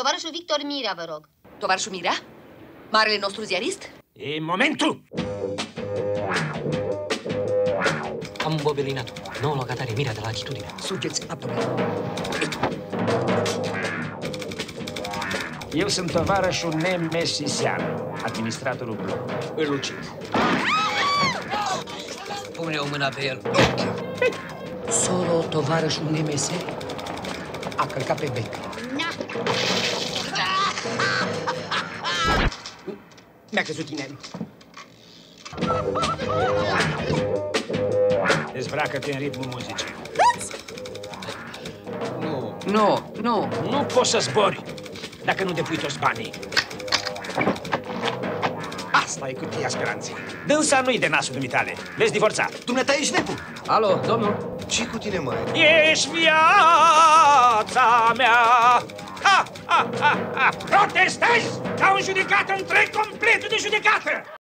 Tovarășul Victor Mirea, vă rog. Tovarășul Mirea? Marele nostru ziarist? E momentul! Am îmbobelinat-o. Nouă locatare Mirea de la Atitudine. Sugeți abdomen. Eu sunt tovarășul Nemesisean, administratorul blocului. Îl ucid. Pune o mână pe el. Solo tovarășul Nemese a călcat pe bec. Mi-a căzut inelul. Dezbracă-te în ritmul muzicii. Nu. Nu, nu. Nu poți să zbori dacă nu depui toți banii. Asta e cutia speranței. Dânsa nu-i de nasul dumitale. Vezi divorța. Dumneata ești nebun. Alo, domnul? Și cu tine, măi? Ești viața mea! Ha, ha, ha, ha! Protestezi ca un judecat întreg complet de judecată!